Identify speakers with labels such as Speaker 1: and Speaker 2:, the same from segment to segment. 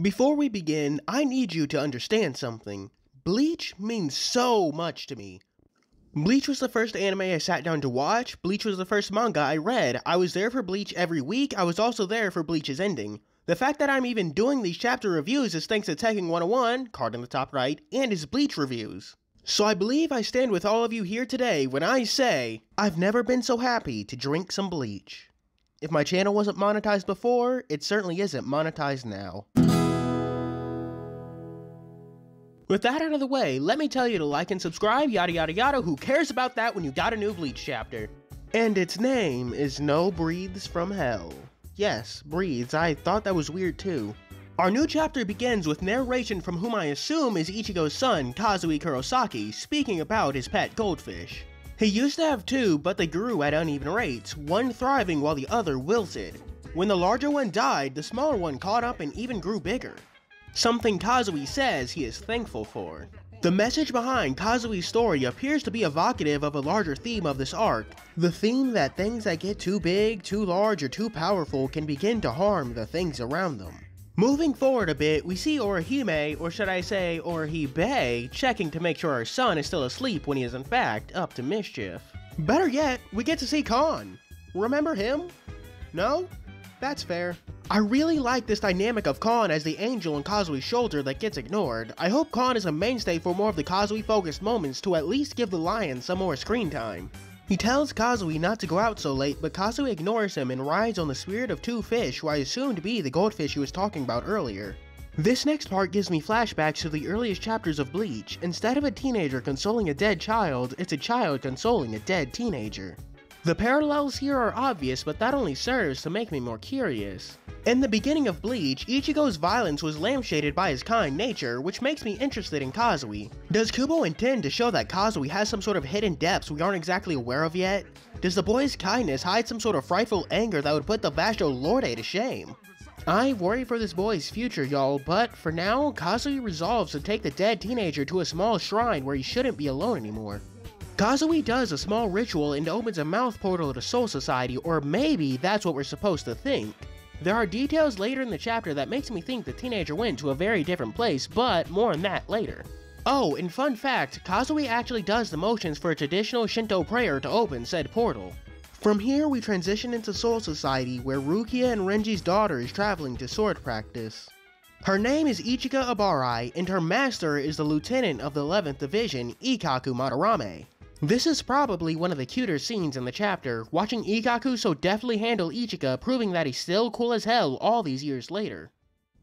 Speaker 1: Before we begin, I need you to understand something. Bleach means so much to me. Bleach was the first anime I sat down to watch. Bleach was the first manga I read. I was there for Bleach every week. I was also there for Bleach's ending. The fact that I'm even doing these chapter reviews is thanks to Tekking101, card in the top right, and his Bleach reviews. So I believe I stand with all of you here today when I say, I've never been so happy to drink some bleach. If my channel wasn't monetized before, it certainly isn't monetized now. With that out of the way, let me tell you to like and subscribe, yada yada yada, who cares about that when you got a new Bleach chapter? And its name is No Breathes from Hell. Yes, breathes, I thought that was weird too. Our new chapter begins with narration from whom I assume is Ichigo's son, Kazui Kurosaki, speaking about his pet goldfish. He used to have two, but they grew at uneven rates, one thriving while the other wilted. When the larger one died, the smaller one caught up and even grew bigger something Kazui says he is thankful for. The message behind Kazui's story appears to be evocative of a larger theme of this arc, the theme that things that get too big, too large, or too powerful can begin to harm the things around them. Moving forward a bit, we see Orihime, or should I say Orihibe, checking to make sure her son is still asleep when he is in fact up to mischief. Better yet, we get to see Kon. Remember him? No? That's fair. I really like this dynamic of Kon as the angel on Kazui's shoulder that gets ignored. I hope Kon is a mainstay for more of the Kazui focused moments to at least give the lion some more screen time. He tells Kazui not to go out so late, but Kazui ignores him and rides on the spirit of two fish who I assume to be the goldfish he was talking about earlier. This next part gives me flashbacks to the earliest chapters of Bleach. Instead of a teenager consoling a dead child, it's a child consoling a dead teenager. The parallels here are obvious, but that only serves to make me more curious. In the beginning of Bleach, Ichigo's violence was lampshaded by his kind nature, which makes me interested in Kazui. Does Kubo intend to show that Kazui has some sort of hidden depths we aren't exactly aware of yet? Does the boy's kindness hide some sort of frightful anger that would put the Vasto Lorde to shame? I worry for this boy's future, y'all, but for now, Kazui resolves to take the dead teenager to a small shrine where he shouldn't be alone anymore. Kazui does a small ritual and opens a mouth portal to Soul Society, or maybe that's what we're supposed to think. There are details later in the chapter that makes me think the teenager went to a very different place, but more on that later. Oh, and fun fact, Kazui actually does the motions for a traditional Shinto prayer to open said portal. From here, we transition into Soul Society, where Rukia and Renji's daughter is traveling to sword practice. Her name is Ichika Abarai, and her master is the lieutenant of the 11th Division, Ikkaku Madarame. This is probably one of the cuter scenes in the chapter, watching Ikkaku so deftly handle Ichika proving that he's still cool as hell all these years later.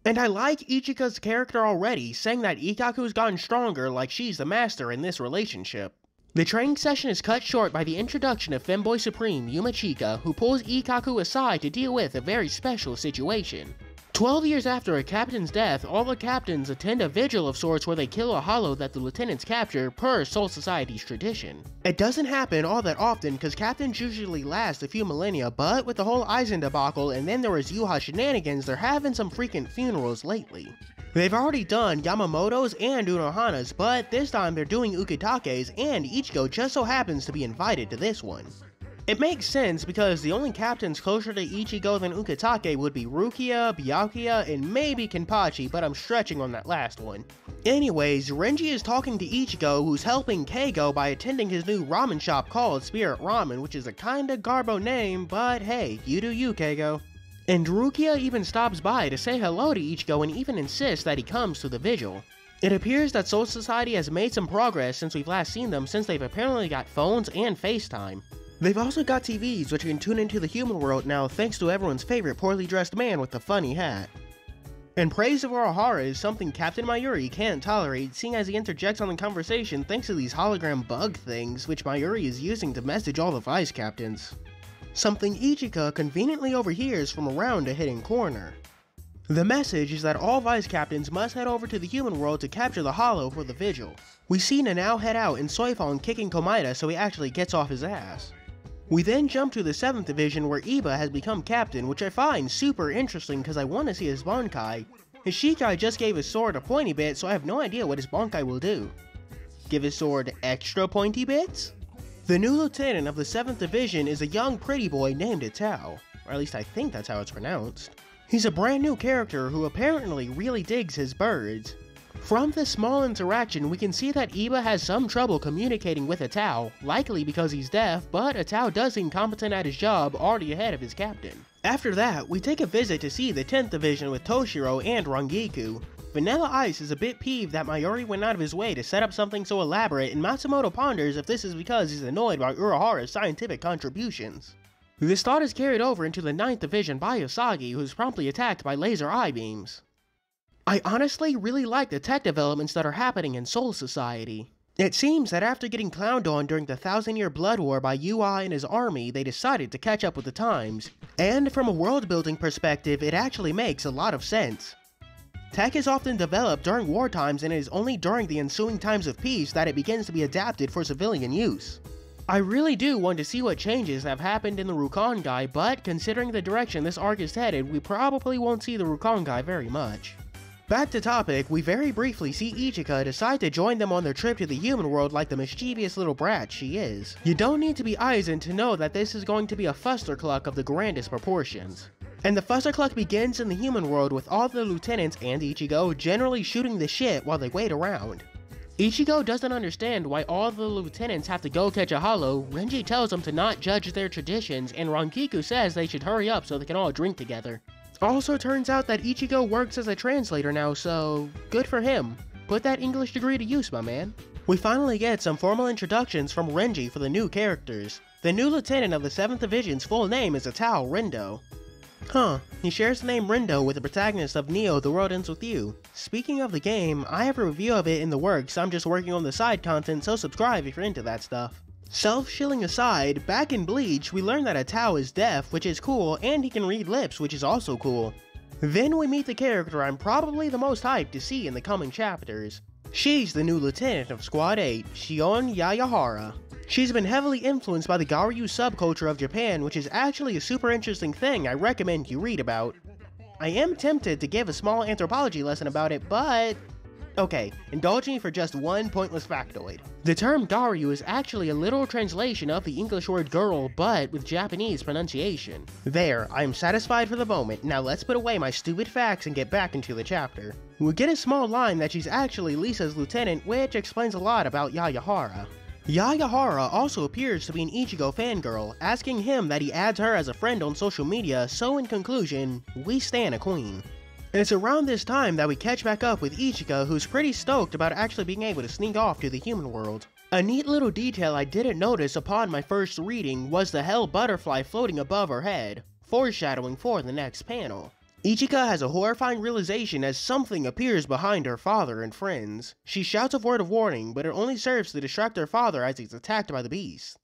Speaker 1: And I like Ichika's character already, saying that Ikkaku's gotten stronger like she's the master in this relationship. The training session is cut short by the introduction of Femboy Supreme Yumichika, who pulls Ikkaku aside to deal with a very special situation. Twelve years after a captain's death, all the captains attend a vigil of sorts where they kill a hollow that the lieutenants capture per Soul Society's tradition. It doesn't happen all that often because captains usually last a few millennia, but with the whole Aizen debacle and then there was Yhwach shenanigans, they're having some freaking funerals lately. They've already done Yamamoto's and Unohana's, but this time they're doing Ukitake's and Ichigo just so happens to be invited to this one. It makes sense because the only captains closer to Ichigo than Ukitake would be Rukia, Byakuya, and maybe Kenpachi, but I'm stretching on that last one. Anyways, Renji is talking to Ichigo who's helping Keigo by attending his new ramen shop called Spirit Ramen, which is a kinda garbo name, but hey, you do you, Keigo. And Rukia even stops by to say hello to Ichigo and even insists that he comes to the vigil. It appears that Soul Society has made some progress since we've last seen them since they've apparently got phones and FaceTime. They've also got TVs which can tune into the human world now thanks to everyone's favorite poorly dressed man with the funny hat. And praise of Urahara is something Captain Mayuri can't tolerate, seeing as he interjects on the conversation thanks to these hologram bug things, which Mayuri is using to message all the vice captains. Something Ichika conveniently overhears from around a hidden corner. The message is that all vice captains must head over to the human world to capture the hollow for the vigil. We see Nanao head out and Soifon kicking Omaeda so he actually gets off his ass. We then jump to the 7th division where Iba has become captain, which I find super interesting because I want to see his Bankai. His Shikai just gave his sword a pointy bit, so I have no idea what his Bankai will do. Give his sword extra pointy bits? The new lieutenant of the 7th division is a young pretty boy named Itao, or at least I think that's how it's pronounced. He's a brand new character who apparently really digs his birds. From this small interaction, we can see that Iba has some trouble communicating with Atao, likely because he's deaf, but Atao does seem competent at his job, already ahead of his captain. After that, we take a visit to see the 10th Division with Toshiro and Rangiku. Vanilla Ice is a bit peeved that Mayuri went out of his way to set up something so elaborate, and Matsumoto ponders if this is because he's annoyed by Urahara's scientific contributions. This thought is carried over into the 9th Division by Hisagi, who is promptly attacked by laser eye beams. I honestly really like the tech developments that are happening in Soul Society. It seems that after getting clowned on during the Thousand Year Blood War by UI and his army, they decided to catch up with the times. And from a world building perspective, it actually makes a lot of sense. Tech is often developed during war times and it is only during the ensuing times of peace that it begins to be adapted for civilian use. I really do want to see what changes have happened in the Rukongai, but considering the direction this arc is headed, we probably won't see the Rukongai very much. Back to topic, we very briefly see Ichika decide to join them on their trip to the human world like the mischievous little brat she is. You don't need to be Aizen to know that this is going to be a fustercluck of the grandest proportions. And the fustercluck begins in the human world with all the lieutenants and Ichigo generally shooting the shit while they wait around. Ichigo doesn't understand why all the lieutenants have to go catch a hollow, Renji tells them to not judge their traditions, and Rangiku says they should hurry up so they can all drink together. Also turns out that Ichigo works as a translator now, so good for him. Put that English degree to use, my man. We finally get some formal introductions from Renji for the new characters. The new lieutenant of the 7th Division's full name is Atao Rindo. Huh, he shares the name Rindo with the protagonist of Neo The World Ends With You. Speaking of the game, I have a review of it in the works, I'm just working on the side content, so subscribe if you're into that stuff. Self-shilling aside, back in Bleach, we learn that Atao is deaf, which is cool, and he can read lips, which is also cool. Then we meet the character I'm probably the most hyped to see in the coming chapters. She's the new lieutenant of Squad 8, Shion Yayahara. She's been heavily influenced by the Gyaru subculture of Japan, which is actually a super interesting thing I recommend you read about. I am tempted to give a small anthropology lesson about it, but... Okay, indulge me for just one pointless factoid. The term Gyaru is actually a literal translation of the English word girl, but with Japanese pronunciation. There, I am satisfied for the moment, now let's put away my stupid facts and get back into the chapter. We get a small line that she's actually Lisa's lieutenant, which explains a lot about Yayahara. Yayahara also appears to be an Ichigo fangirl, asking him that he adds her as a friend on social media, so in conclusion, we stand a queen. And it's around this time that we catch back up with Ichika who's pretty stoked about actually being able to sneak off to the human world. A neat little detail I didn't notice upon my first reading was the hell butterfly floating above her head, foreshadowing for the next panel. Ichika has a horrifying realization as something appears behind her father and friends. She shouts a word of warning, but it only serves to distract her father as he's attacked by the beast.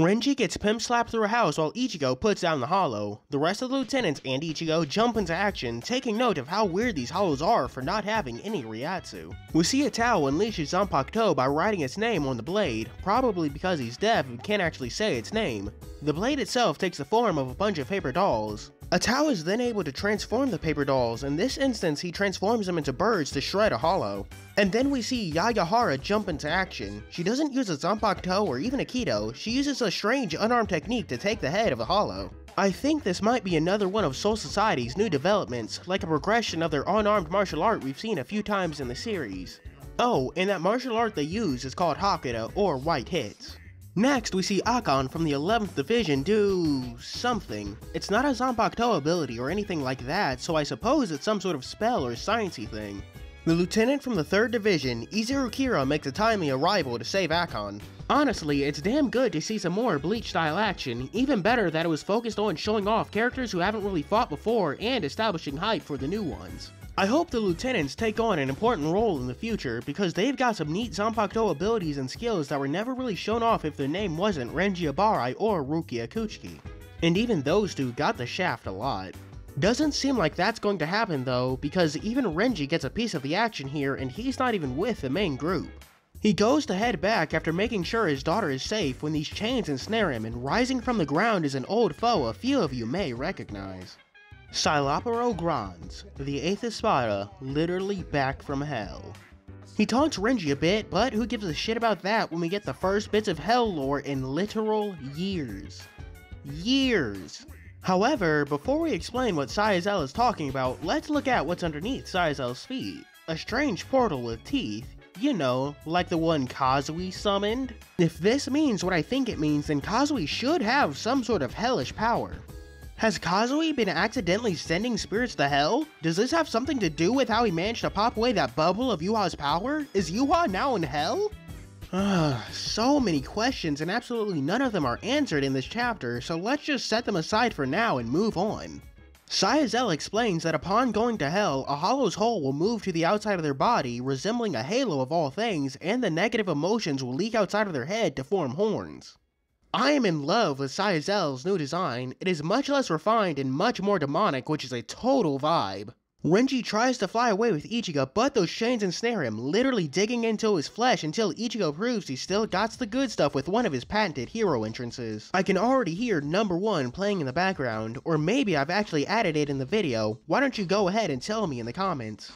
Speaker 1: Renji gets pimp slapped through a house while Ichigo puts down the hollow. The rest of the lieutenants and Ichigo jump into action, taking note of how weird these hollows are for not having any Reiatsu. We see Atao unleash his Zanpakuto by writing its name on the blade, probably because he's deaf and can't actually say its name. The blade itself takes the form of a bunch of paper dolls. Atao is then able to transform the paper dolls, in this instance he transforms them into birds to shred a hollow. And then we see Yayahara jump into action. She doesn't use a Zanpakuto or even a Kido, she uses a strange unarmed technique to take the head of a hollow. I think this might be another one of Soul Society's new developments, like a progression of their unarmed martial art we've seen a few times in the series. Oh, and that martial art they use is called Hakuda, or White Hits. Next, we see Akon from the 11th Division do... something. It's not a Zanpakuto ability or anything like that, so I suppose it's some sort of spell or sciencey thing. The lieutenant from the 3rd Division, Izuru makes a timely arrival to save Akon. Honestly, it's damn good to see some more Bleach-style action, even better that it was focused on showing off characters who haven't really fought before and establishing hype for the new ones. I hope the lieutenants take on an important role in the future because they've got some neat Zanpakuto abilities and skills that were never really shown off if their name wasn't Renji Abarai or Rukia Kuchiki. And even those two got the shaft a lot. Doesn't seem like that's going to happen though, because even Renji gets a piece of the action here and he's not even with the main group. He goes to head back after making sure his daughter is safe when these chains ensnare him and rising from the ground is an old foe a few of you may recognize. Szayelaporro Granz, the 8th Espada, literally back from hell. He taunts Renji a bit, but who gives a shit about that when we get the first bits of hell lore in literal years. Years! However, before we explain what Saiyazel is talking about, let's look at what's underneath Saiyazel's feet. A strange portal with teeth, you know, like the one Kazui summoned. If this means what I think it means, then Kazui should have some sort of hellish power. Has Kazui been accidentally sending spirits to hell? Does this have something to do with how he managed to pop away that bubble of Yhwach's power? Is Yhwach now in hell? Ugh, so many questions and absolutely none of them are answered in this chapter, so let's just set them aside for now and move on. Saiyazel explains that upon going to hell, a hollow's hole will move to the outside of their body, resembling a halo of all things, and the negative emotions will leak outside of their head to form horns. I am in love with Saiyazel's new design. It is much less refined and much more demonic, which is a total vibe. Renji tries to fly away with Ichigo, but those chains ensnare him, literally digging into his flesh until Ichigo proves he still got the good stuff with one of his patented hero entrances. I can already hear number one playing in the background, or maybe I've actually added it in the video, why don't you go ahead and tell me in the comments.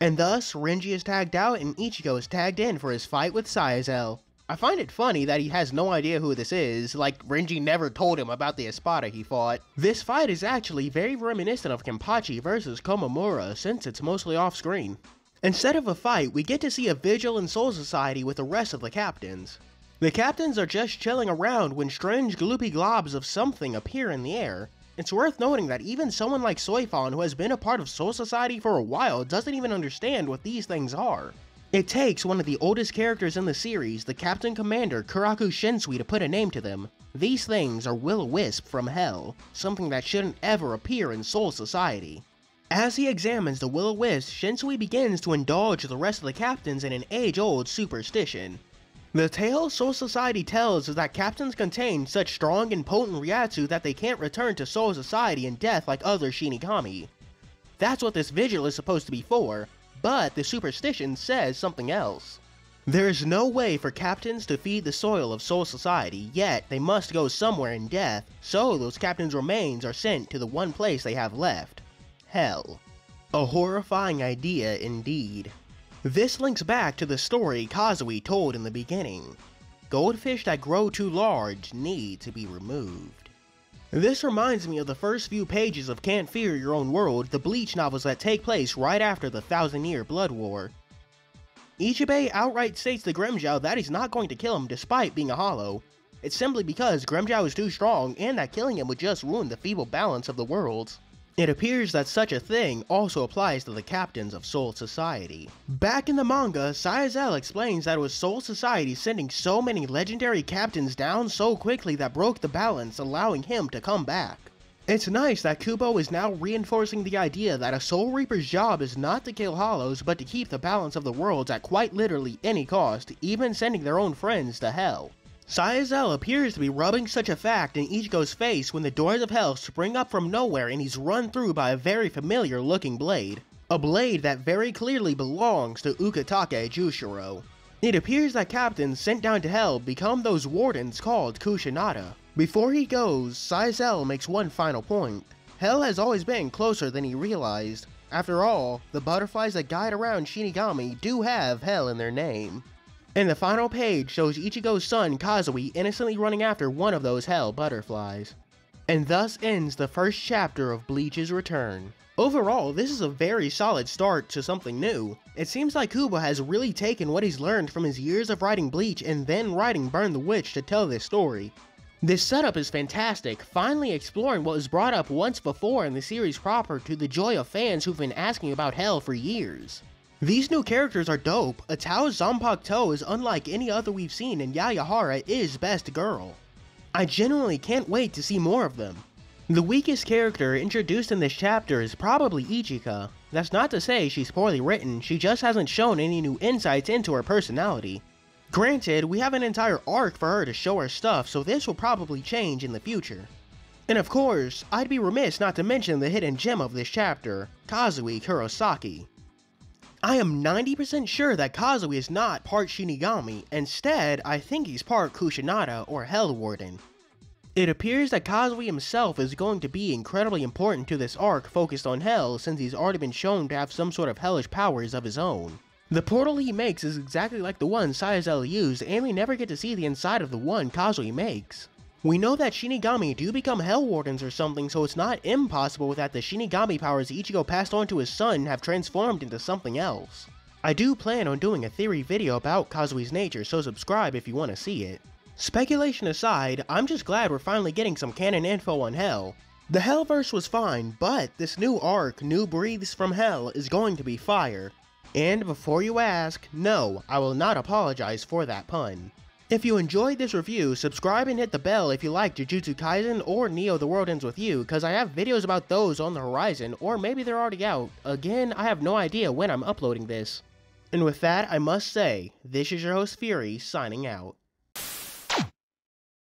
Speaker 1: And thus, Renji is tagged out and Ichigo is tagged in for his fight with Saiyazel. I find it funny that he has no idea who this is, like Renji never told him about the Espada he fought. This fight is actually very reminiscent of Kenpachi versus Komamura since it's mostly off screen. Instead of a fight, we get to see a vigil in Soul Society with the rest of the captains. The captains are just chilling around when strange gloopy globs of something appear in the air. It's worth noting that even someone like Soifon who has been a part of Soul Society for a while doesn't even understand what these things are. It takes one of the oldest characters in the series, the Captain Commander Kyoraku Shunsui to put a name to them. These things are Will-O-Wisp from Hell, something that shouldn't ever appear in Soul Society. As he examines the Will-O-Wisp, Shunsui begins to indulge the rest of the captains in an age-old superstition. The tale Soul Society tells is that captains contain such strong and potent Reiatsu that they can't return to Soul Society in death like other Shinigami. That's what this vigil is supposed to be for, but the superstition says something else. There is no way for captains to feed the soil of Soul Society, yet they must go somewhere in death, so those captains' remains are sent to the one place they have left Hell. A horrifying idea indeed. This links back to the story Kazui told in the beginning. Goldfish that grow too large need to be removed. This reminds me of the first few pages of Can't Fear Your Own World, the Bleach novels that take place right after the Thousand Year Blood War. Ichibei outright states to Grimmjow that he's not going to kill him despite being a hollow. It's simply because Grimmjow is too strong and that killing him would just ruin the feeble balance of the worlds. It appears that such a thing also applies to the captains of Soul Society. Back in the manga, Saiyazel explains that it was Soul Society sending so many legendary captains down so quickly that broke the balance, allowing him to come back. It's nice that Kubo is now reinforcing the idea that a Soul Reaper's job is not to kill Hollows, but to keep the balance of the worlds at quite literally any cost, even sending their own friends to hell. Saiyazel appears to be rubbing such a fact in Ichigo's face when the doors of hell spring up from nowhere and he's run through by a very familiar looking blade. A blade that very clearly belongs to Ukitake Jushiro. It appears that captains sent down to hell become those wardens called Kushinada. Before he goes, Saiyazel makes one final point. Hell has always been closer than he realized. After all, the butterflies that guide around Shinigami do have hell in their name. And the final page shows Ichigo's son Kazui innocently running after one of those hell butterflies. And thus ends the first chapter of Bleach's return. Overall, this is a very solid start to something new. It seems like Kubo has really taken what he's learned from his years of writing Bleach and then writing Burn the Witch to tell this story. This setup is fantastic, finally exploring what was brought up once before in the series proper to the joy of fans who've been asking about Hell for years. These new characters are dope. Atao Zanpakuto is unlike any other we've seen and Yayahara is best girl. I genuinely can't wait to see more of them. The weakest character introduced in this chapter is probably Ichika. That's not to say she's poorly written, she just hasn't shown any new insights into her personality. Granted, we have an entire arc for her to show her stuff, so this will probably change in the future. And of course, I'd be remiss not to mention the hidden gem of this chapter, Kazui Kurosaki. I am 90% sure that Kazui is not part Shinigami, instead, I think he's part Kushinada or Hell Warden. It appears that Kazui himself is going to be incredibly important to this arc focused on Hell since he's already been shown to have some sort of hellish powers of his own. The portal he makes is exactly like the one Saiyazel used and we never get to see the inside of the one Kazui makes. We know that Shinigami do become Hell Wardens or something, so it's not impossible that the Shinigami powers Ichigo passed on to his son have transformed into something else. I do plan on doing a theory video about Kazui's nature, so subscribe if you want to see it. Speculation aside, I'm just glad we're finally getting some canon info on Hell. The Hellverse was fine, but this new arc, New Breathes from Hell, is going to be fire. And before you ask, no, I will not apologize for that pun. If you enjoyed this review, subscribe and hit the bell if you like Jujutsu Kaisen or Neo The World Ends With You, cause I have videos about those on the horizon, or maybe they're already out. Again, I have no idea when I'm uploading this. And with that, I must say, this is your host Fuuri, signing out.